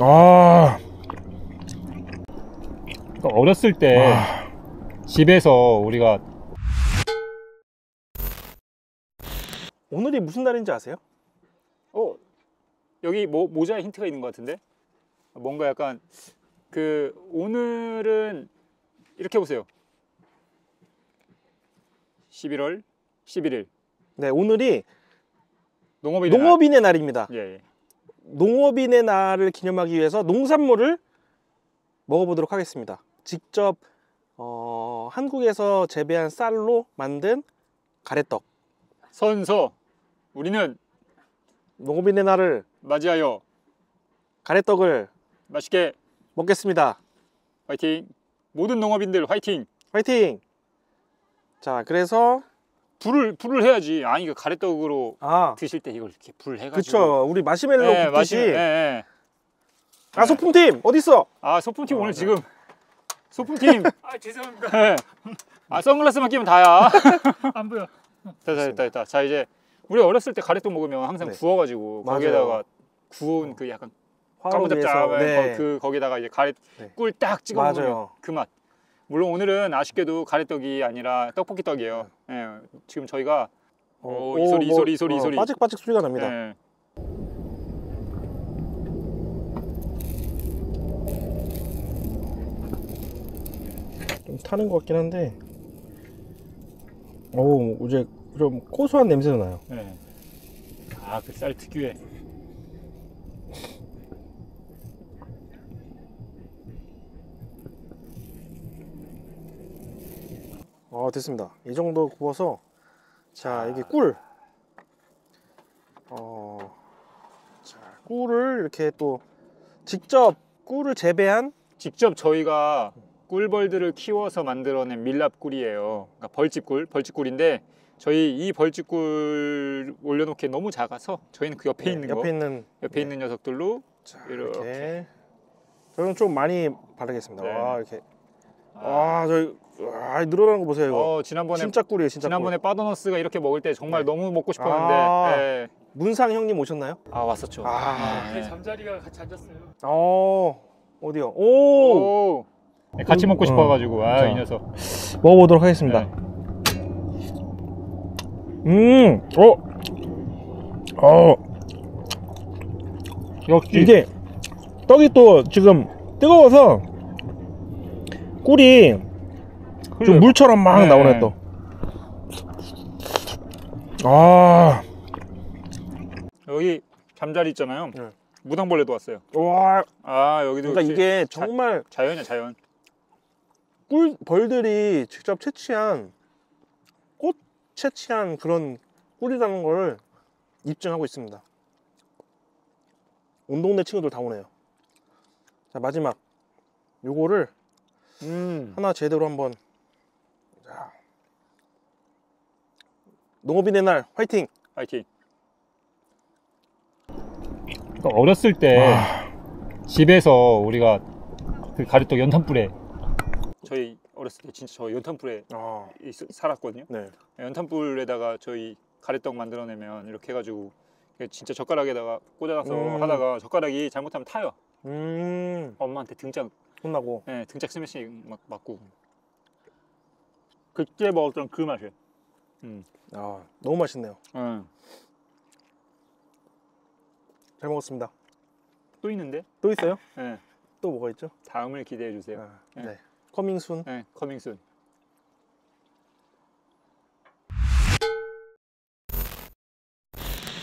아, 어렸을 때 아. 집에서 우리가 오늘이 무슨 날인지 아세요? 어 여기 뭐 모자에 힌트가 있는 것 같은데 뭔가 약간 그 오늘은 이렇게 보세요 11월 11일 네, 오늘이 농업의 농업인의 날 입니다. 날. 예, 예. 농업인의 날을 기념하기 위해서 농산물을 먹어보도록 하겠습니다. 직접 어, 한국에서 재배한 쌀로 만든 가래떡. 선서 우리는 농업인의 날을 맞이하여 가래떡을 맛있게 먹겠습니다. 화이팅 모든 농업인들 화이팅 화이팅! 자, 그래서 불을 불을 해야지 아니 그 가래떡으로 아, 드실 때 이걸 이렇게 불 해가지고 그쵸. 우리 마시멜로 예, 굽듯이. 마시- 예, 예. 아, 소품팀 어디 있어? 아 소품팀 어, 오늘 네. 지금 소품팀 아 죄송합니다 아 선글라스만 끼면 다야 안 보여 됐다 됐다 됐다 자 이제 우리 어렸을 때 가래떡 먹으면 항상 네. 구워가지고 맞아요. 거기에다가 구운 그 약간. 까무잡잡한 네. 그 거기다가 이제 가래 네. 꿀딱 찍어 먹으면. 그 맛 물론 오늘은 아쉽게도 가래떡이 아니라 떡볶이 떡이에요 예, 지금 저희가 오, 이 소리, 이 소리, 이 소리, 이 소리. 어, 빠직빠직 소리가 납니다. 예, 좀 타는 것 같긴 한데. 오, 이제 좀 고소한 냄새가 나요. 예. 아그 쌀 특유의 어, 됐습니다. 이 정도 구워서 자, 이게 꿀. 어. 자, 꿀을 이렇게 또 직접 꿀을 재배한 직접 저희가 꿀벌들을 키워서 만들어낸 밀랍꿀이에요. 그러니까 벌집꿀, 벌집꿀인데 저희 이 벌집꿀 올려놓기에 너무 작아서 저희는 그 옆에 있는 네, 옆에 거, 있는 옆에 있는 녀석들로 자, 이렇게. 이렇게. 저는 좀 많이 바르겠습니다. 네. 와, 이렇게. 아, 와, 저희 와, 늘어나는 거 보세요, 이거. 어, 지난번에 진짜 꿀이에요, 진짜 지난번에 빠더너스가 이렇게 먹을 때 정말 네. 너무 먹고 싶었는데 아. 예. 꿀. 문상 형님 오셨나요? 아 왔었죠. 아. 네. 잠자리가 같이 앉았어요. 어. 어디요? 오! 오. 네, 같이 먹고 어. 싶어 가지고 아 자. 이 녀석. 먹어 보도록 하겠습니다. 네. 음, 어, 어, 역시 이게 떡이 또 지금 뜨거워서 꿀이 좀 물처럼 막 네. 나오네 또. 아, 여기 잠자리 있잖아요. 네. 무당벌레도 왔어요. 와, 아 여기도 그러니까 역시 이게 정말 자 연이야 자연. 꿀 벌들이 직접 채취한 꽃 채취한 그런 꿀이라는 걸 입증하고 있습니다. 온 동네 친구들 다 오네요. 자 마지막 요거를 음. 하나 제대로 한번 자. 농업인의 날 화이팅! 파이팅. 어렸을 때 아. 집에서 우리가 그 가래떡 연탄불에 저희 어렸을 때 진짜 저 연탄불에 아, 있- 살았거든요. 네. 연탄불에다가 저희 가래떡 만들어내면 이렇게 해가지고 진짜 젓가락에다가 꽂아놔서 음. 하다가 젓가락이 잘못하면 타요. 음, 엄마한테 등짝, 혼나고. 예, 등짝 스매시 막 맞고. 그때 먹었던 그 맛이에요. 음. 아, 너무 맛있네요. 음. 잘 먹었습니다. 또 있는데? 또 있어요? 예. 또 뭐가 있죠? 다음을 기대해 주세요. 아, 네. 네. 커밍순. 네, 커밍순.